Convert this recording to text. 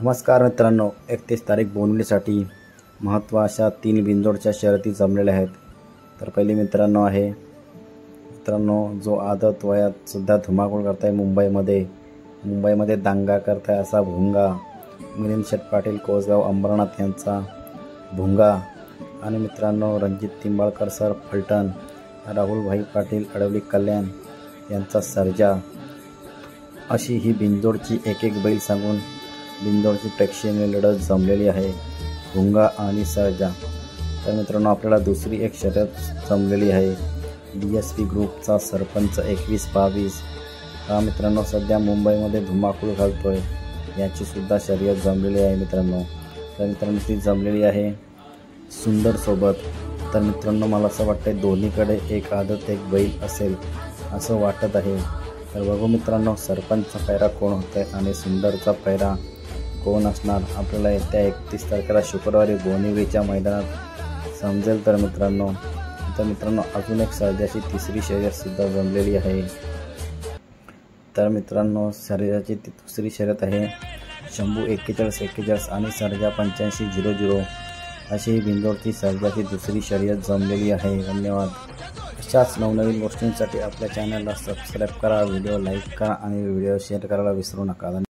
नमस्कार मित्रांनो एकतीस तारीख बोनवलीसाठी महत्त्व अशा तीन बिंदोडच्या शर्यती जमलेल्या आहेत. तर पहिली मित्रांनो आहे. मित्रांनो जो आदत वयात सुद्धा धुमाकूळ करताय मुंबईमध्ये मुंबईमध्ये दांगा करताय असा भुंगा मिलिंद शेठ पाटील कोसगाव अंबरनाथ यांचा भुंगा आणि मित्रांनो रणजित तिंबाळकर सर फलटण राहुलभाई पाटील अडवली कल्याण यांचा सर्जा. अशी ही बिंदोडची एक एक बैल सांगून बिंदोडची प्रेक्षणीय लढत जमलेली आहे. भुंगा आणि सर्जा. तर मित्रांनो आपल्याला दुसरी एक शर्यत जमलेली आहे. डी एस पी ग्रुपचा सरपंच एकवीस बावीस. हा मित्रांनो सध्या मुंबईमध्ये धुमाकूळ घालतो आहे याचीसुद्धा शर्यत जमलेली आहे मित्रांनो. तर मित्रांनो ती जमलेली आहे सुंदरसोबत तर मित्रांनो मला असं वाटतं दोन्हीकडे एक आदत एक बैल असेल असं वाटत आहे. तर बघू मित्रांनो सरपंचचा पैरा कोण होतं आहे आणि सुंदरचा पैरा कोण असणार? आपल्याला येत्या एकतीस तारखेला शुक्रवारी गोनिवेच्या मैदानात समजेल तर मित्रांनो. तर मित्रांनो अजून एक सर्जाची तिसरी शर्यतसुद्धा जमलेली आहे. तर मित्रांनो सर्जाची ती दुसरी शर्यत आहे शंभू एक्केचाळीस एक्केचाळीस आणि सर्जा पंच्याऐंशी झिरो झिरो. अशी ही बिंदोडची सर्जाची दुसरी शर्यत जमलेली आहे. धन्यवाद. अशाच नवनवीन गोष्टींसाठी आपल्या चॅनलला सबस्क्राईब करा व्हिडिओ लाईक करा आणि व्हिडिओ शेअर करायला विसरू नका.